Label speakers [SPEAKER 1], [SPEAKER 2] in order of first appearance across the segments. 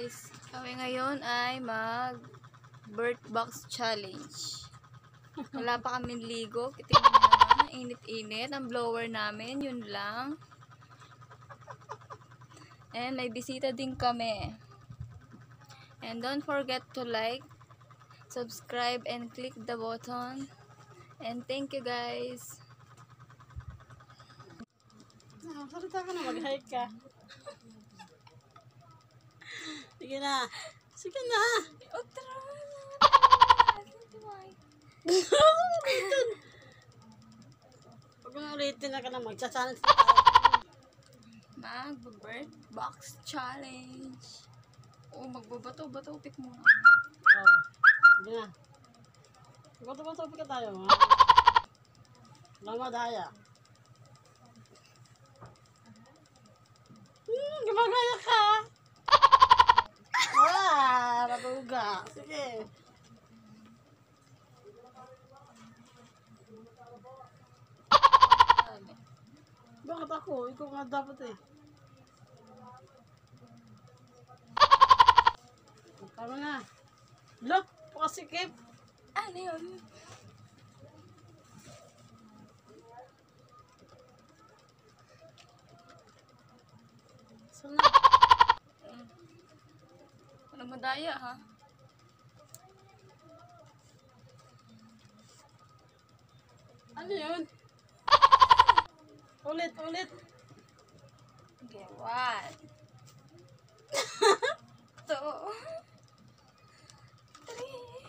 [SPEAKER 1] guys, kami ngayon ay mag bird box challenge. Wala pa kami ligo. Naman, init-init. Ang blower namin, yun lang. And may bisita din kami. And don't forget to like, subscribe, and click the button. And thank you guys.
[SPEAKER 2] Salita ka na, mag-hike ka. Sige na. Sige na. Huwag mo ulitin na ka na, magsa-challenge na tayo.
[SPEAKER 1] Mag bird box challenge. Oh, magbabato-bato. Pick mo.
[SPEAKER 2] Oo. Sige na. Bato-bato pa ka tayo, ha? Walang madaya. Hmm, gumagaya ka. Ah, natuga. Sige. Bakit ako? Ikaw nga dapat eh. Tama na. Look, pasikip.
[SPEAKER 1] Ano yun?
[SPEAKER 2] Sana.
[SPEAKER 1] Ano madaya, ha?
[SPEAKER 2] Ano yun? Ulit, ulit.
[SPEAKER 1] Okay, one. Two. Three.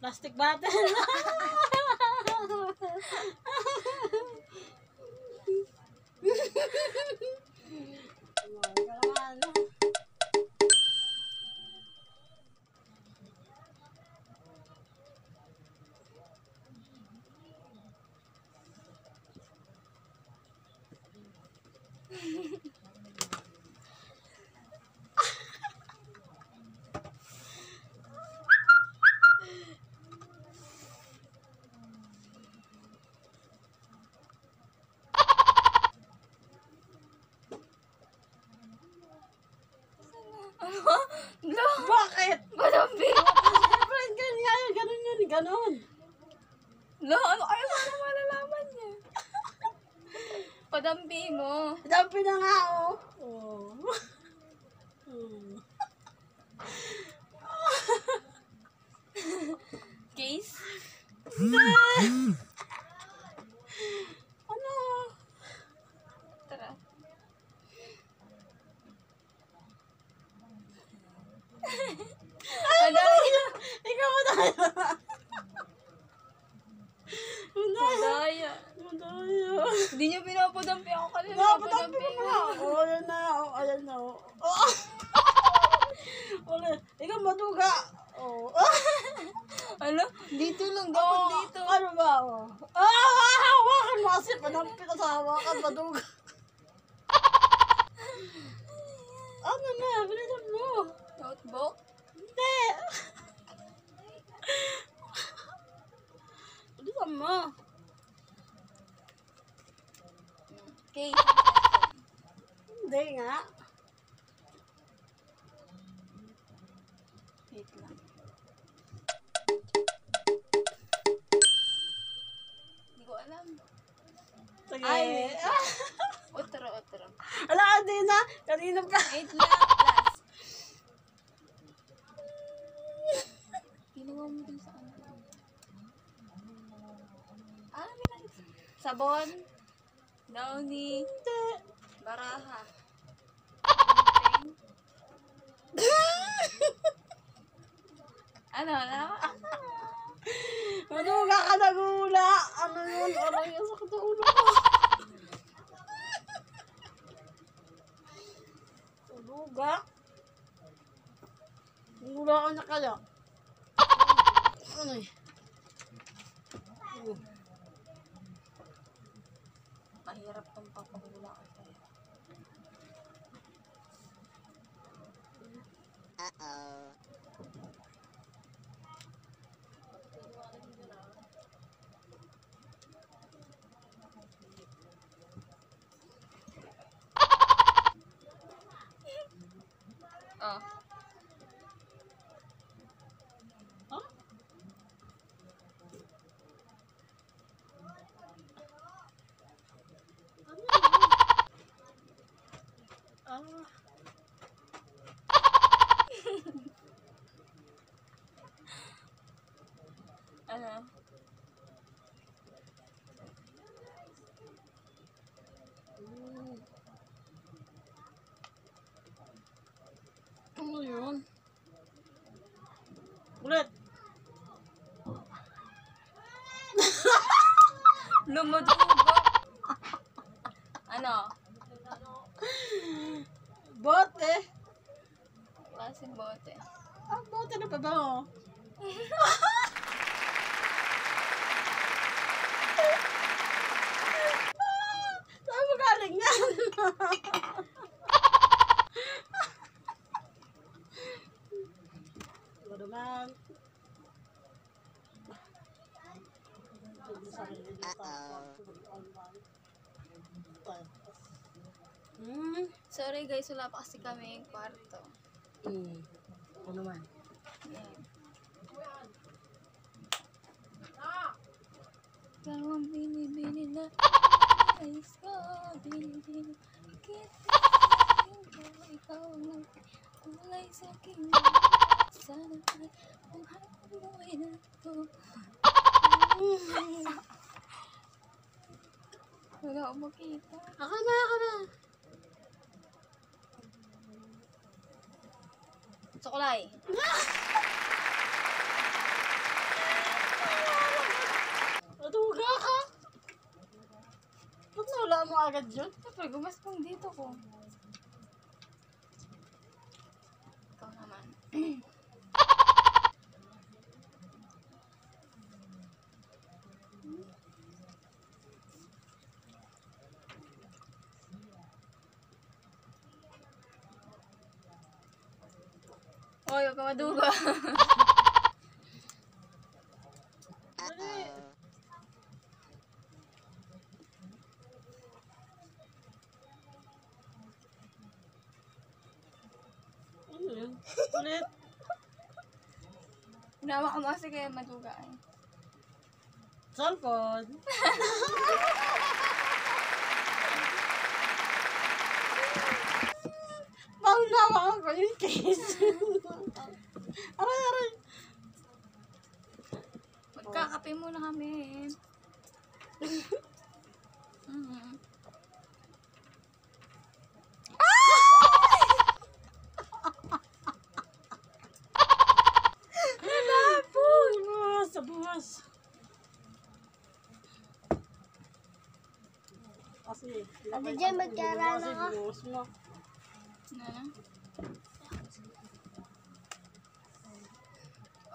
[SPEAKER 2] Plastic bottle.
[SPEAKER 1] Ano? No!
[SPEAKER 2] Bakit?
[SPEAKER 1] Madambi!
[SPEAKER 2] Siyempre, ganun nga yun, ganun yun, ganun.
[SPEAKER 1] No, ano kayo sana malalaman niya? Padambi mo.
[SPEAKER 2] Dampi na nga, oh. Oh. Hmm.
[SPEAKER 1] Case?
[SPEAKER 2] Ano?
[SPEAKER 1] Tara. Madaya!
[SPEAKER 2] Ikaw mo tayo.
[SPEAKER 1] Madaya!
[SPEAKER 2] Madaya.
[SPEAKER 1] Hindi niyo pinapadampi ako kanina. Pinapadampi
[SPEAKER 2] ko na. Oh, ayan na. Oh, ayan na. Oh. Oh. Ulit. Ikaw maduga. Oh.
[SPEAKER 1] Ano? Dito lang. Dapat
[SPEAKER 2] Oh,
[SPEAKER 1] dito.
[SPEAKER 2] Ano ba? Oh. Ah, hawakan mo kasi. Panampi ka sa hawakan. Maduga. ano na? Bilisan mo.
[SPEAKER 1] Notebook?
[SPEAKER 2] Hindi. Bilisan mo.
[SPEAKER 1] Case.
[SPEAKER 2] Hindi nga.
[SPEAKER 1] Wait lang.
[SPEAKER 2] Sige.
[SPEAKER 1] Ay.
[SPEAKER 2] Ah.
[SPEAKER 1] Otro, otro.
[SPEAKER 2] Ala, hindi na. Kanina pa.
[SPEAKER 1] Wait lang. Last. Ginawa mo dun sa ano. Ah, minag. Sabon. Downy.
[SPEAKER 2] Hindi.
[SPEAKER 1] Baraha. ano, ano?
[SPEAKER 2] Maduga ka na gula. Ano yun? Ano yun? Sakit ang ulo Maduga. Gula ka na kaya. Ano eh?
[SPEAKER 1] Mahirap tong papahula ko sa'yo. Dugo. Ano?
[SPEAKER 2] Bote.
[SPEAKER 1] Klaseng bote.
[SPEAKER 2] Ah, bote na pa ba oh? Saan mo galing yan? Ano naman? Hmm.
[SPEAKER 1] Sorry guys, wala pa kasi kami kwarto.
[SPEAKER 2] Hmm. Ano naman?
[SPEAKER 1] Yan. Ikaw ang binibini na Ayos ka, binibini Kita ko, ikaw ang kulay sa aking Sana ay ang hanap buhay na to Wala akong makita
[SPEAKER 2] Ako na, ako na.
[SPEAKER 1] Sukulay
[SPEAKER 2] Natuga ka? Ba't nawala mo agad yun?
[SPEAKER 1] Siyempre, gumaspang dito ko Ikaw naman Hoy, huwag ka maduga.
[SPEAKER 2] Dali. Ano? Ulit.
[SPEAKER 1] Hinawa ko mo kasi kaya maduga eh.
[SPEAKER 2] Cellphone. Ko yung case. aray, aray.
[SPEAKER 1] Magkakape muna kami.
[SPEAKER 2] Nalapon! Buwas, sa buwas. Kasi,
[SPEAKER 3] Ate Jen, magkara na ka.
[SPEAKER 2] binuhos mo.
[SPEAKER 1] Ano?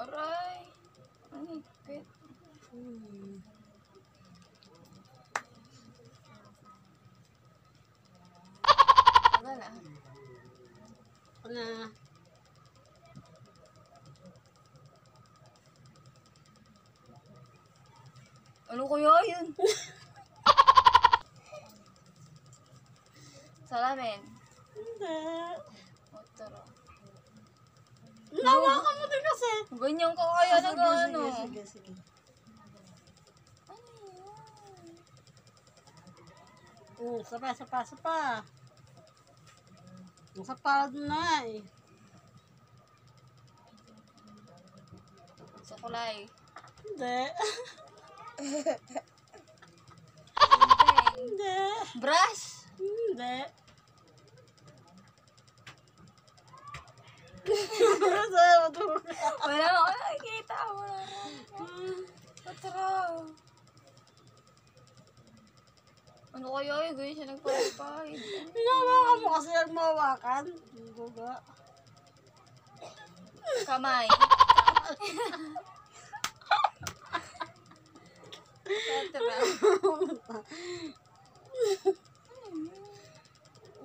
[SPEAKER 1] Aray. Ang higpit.
[SPEAKER 2] Hmm.
[SPEAKER 1] Tagal ah.
[SPEAKER 2] Ako na.
[SPEAKER 1] Ano kaya yun? Salamin.
[SPEAKER 2] Hindi.
[SPEAKER 1] Otro.
[SPEAKER 2] Nawa ka mo din kasi.
[SPEAKER 1] Ganyan ka kaya
[SPEAKER 2] Ah,
[SPEAKER 1] nag
[SPEAKER 2] sige,
[SPEAKER 1] ano.
[SPEAKER 2] Sige, sige, sige.
[SPEAKER 1] Ano?
[SPEAKER 2] Oo, sapa, sapa, sapa. Nasa palad na eh.
[SPEAKER 1] Sukulay.
[SPEAKER 2] Hindi.
[SPEAKER 1] Bang.
[SPEAKER 2] Hindi.
[SPEAKER 1] Brush.
[SPEAKER 2] Hindi. Sa'yo, matuloy.
[SPEAKER 1] Wala ako nakikita. Wala ako. Otro. Ano kaya yun? Ganyan siya nagpapahid.
[SPEAKER 2] Pinawakan mo kasi yung mawakan. Guga.
[SPEAKER 1] Kamay. Otro.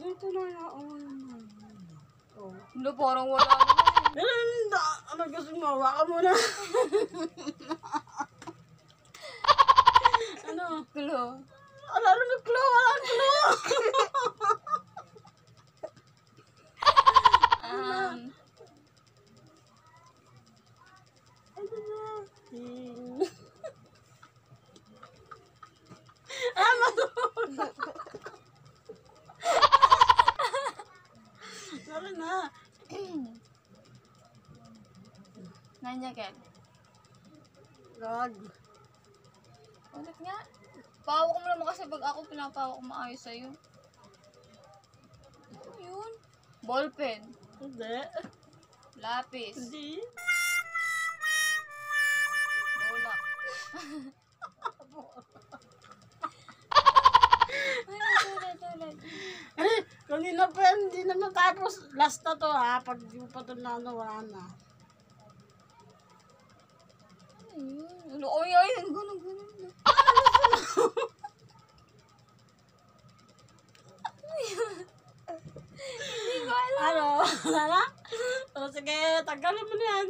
[SPEAKER 2] Ito na nga. Oh.
[SPEAKER 1] Parang wala naman.
[SPEAKER 2] Ganda! Ano gusto mo? Hawakan mo na. ano? Wala na may clue. Wala ang God.
[SPEAKER 1] Ulit nga. Pawak mo naman kasi pag ako pinapawak mo maayos sa'yo. Ano yun? Ballpen.
[SPEAKER 2] Hindi.
[SPEAKER 1] Lapis.
[SPEAKER 2] Hindi.
[SPEAKER 1] Bola.
[SPEAKER 2] Ay, ulit, ulit. Kanina pa, hindi na matapos. Last na to ha, pag di pa ito nanawa na.
[SPEAKER 1] Ano, oy, oy, ganun, ganun. Hindi ko alam.
[SPEAKER 2] Ano? Wala? O sige, tanggalin mo na yan.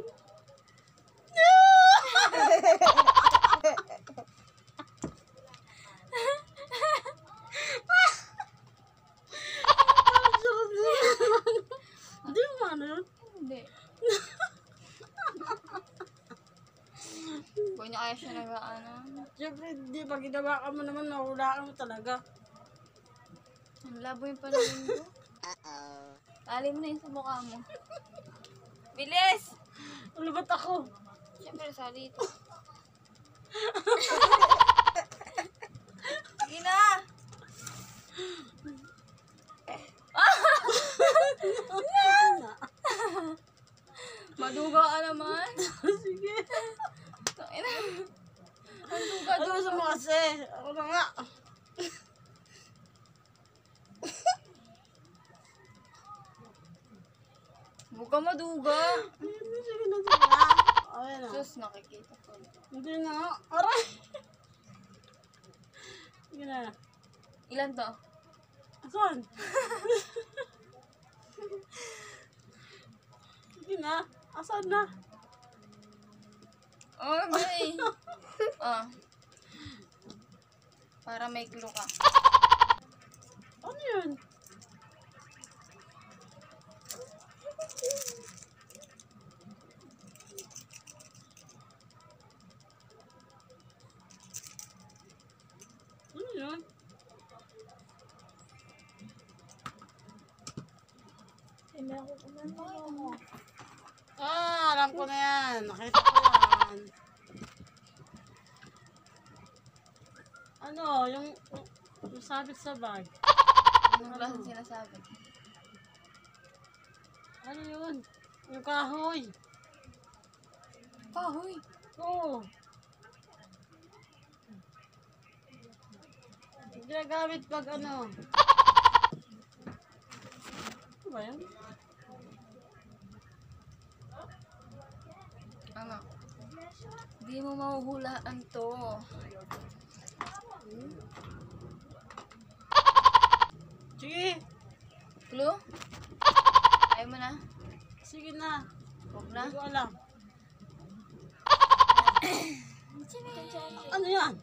[SPEAKER 2] Hindi mo ano?
[SPEAKER 1] Hindi. Kung niya kaya siya nag-ano.
[SPEAKER 2] Siyempre, hindi pag ginawa ka mo naman, nahulaan mo talaga.
[SPEAKER 1] Ang labo yung paningin ko. Lalim na yun sa mukha mo. Bilis!
[SPEAKER 2] Ulubat ako.
[SPEAKER 1] Siyempre, sa dito. Sige na! Maduga ka naman.
[SPEAKER 2] Sige. Ano gusto mo kasi? Ako na nga.
[SPEAKER 1] Huwag ka maduga.
[SPEAKER 2] Hindi, sige na. Ayan na.
[SPEAKER 1] Sus, nakikita ko.
[SPEAKER 2] Hindi na. Aray. Sige na.
[SPEAKER 1] Ilan to?
[SPEAKER 2] Asan? Sige na. Asan na?
[SPEAKER 1] Oh, bay. oh. Para may clue ka.
[SPEAKER 2] Ano yun? Ano yun? Ah, alam ko na yan. Nakita yan. Ano, yung, yung sabit sa bag.
[SPEAKER 1] Anong klase sinasabi?
[SPEAKER 2] Ano yun? Yung kahoy.
[SPEAKER 1] Kahoy.
[SPEAKER 2] Oo. Ginagamit pag ano. Ano ba yan?
[SPEAKER 1] Ano? Hindi mo mahuhulaan to.
[SPEAKER 2] Sige.
[SPEAKER 1] Clue? Ayaw mo na?
[SPEAKER 2] Sige na.
[SPEAKER 1] Huwag na?
[SPEAKER 2] Hindi ko alam. Ano yan?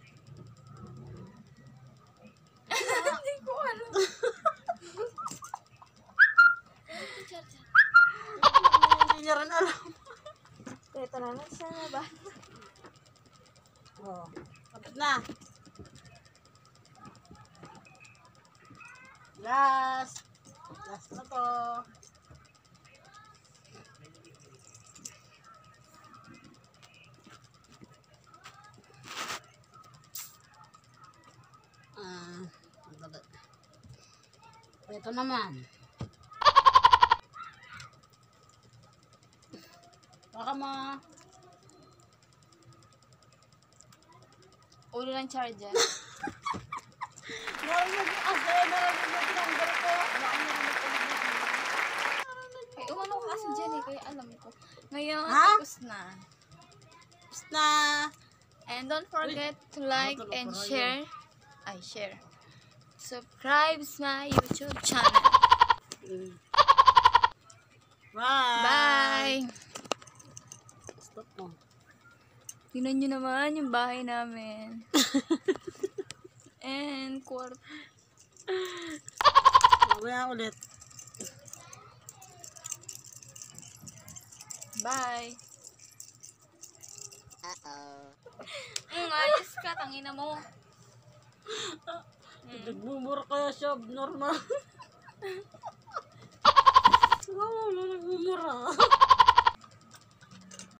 [SPEAKER 1] Hindi ko alam.
[SPEAKER 2] Hindi niya rin alam.
[SPEAKER 1] Ito na lang sana ba?
[SPEAKER 2] Oo. Kapit na. Last. Last na to. Ah. Ito naman. Baka ma...
[SPEAKER 1] Ulo ng charger.
[SPEAKER 2] Ko ko ko.
[SPEAKER 1] Ay, umano ka kasi dyan eh, kaya alam ko. Ngayon,
[SPEAKER 2] Ha?
[SPEAKER 1] tapos na.
[SPEAKER 2] Na.
[SPEAKER 1] And don't forget to like and share. Ay, share. Subscribe my YouTube channel.
[SPEAKER 2] Bye.
[SPEAKER 1] Bye!
[SPEAKER 2] Stop mo.
[SPEAKER 1] Tingnan nyo naman yung bahay namin. And court.
[SPEAKER 2] Mamaya ulit.
[SPEAKER 1] Bye! Mm, ayos ka, tangina mo.
[SPEAKER 2] Nagmumura kaya siya abnormal. Oo, nagmumura.